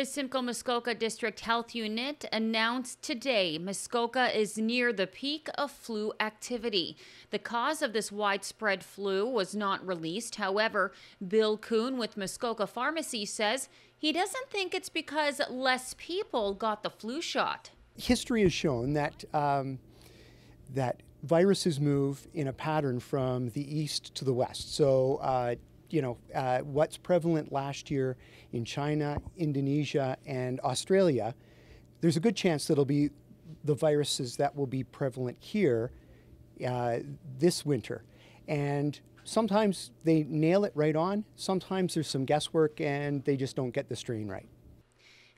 The Simcoe Muskoka District Health Unit announced today Muskoka is near the peak of flu activity. The cause of this widespread flu was not released. However, Bill Kuhn with Muskoka Pharmacy says he doesn't think it's because less people got the flu shot. History has shown that um, that viruses move in a pattern from the east to the west. So uh, you know, uh, what's prevalent last year in China, Indonesia, and Australia, there's a good chance that it'll be the viruses that will be prevalent here uh, this winter. And sometimes they nail it right on. Sometimes there's some guesswork and they just don't get the strain right.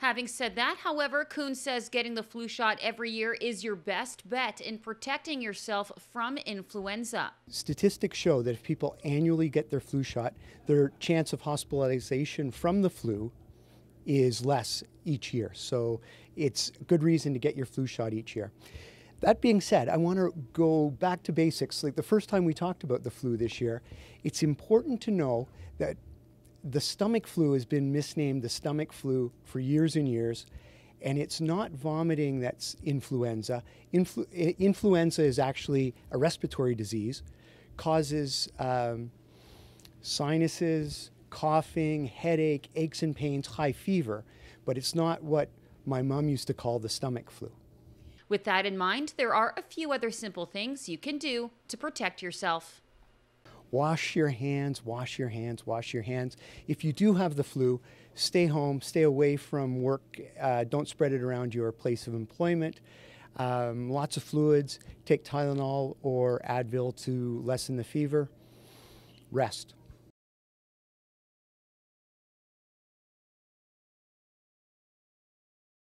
Having said that, however, Kuhn says getting the flu shot every year is your best bet in protecting yourself from influenza. Statistics show that if people annually get their flu shot, their chance of hospitalization from the flu is less each year. So it's good reason to get your flu shot each year. That being said, I want to go back to basics. Like the first time we talked about the flu this year, it's important to know that the stomach flu has been misnamed the stomach flu for years and years, and it's not vomiting that's influenza. Influ- influenza is actually a respiratory disease, causes um, sinuses, coughing, headache, aches and pains, high fever, but it's not what my mom used to call the stomach flu. With that in mind, there are a few other simple things you can do to protect yourself. Wash your hands, wash your hands, wash your hands. If you do have the flu, stay home, stay away from work, uh, don't spread it around your place of employment. Um, lots of fluids, take Tylenol or Advil to lessen the fever. Rest.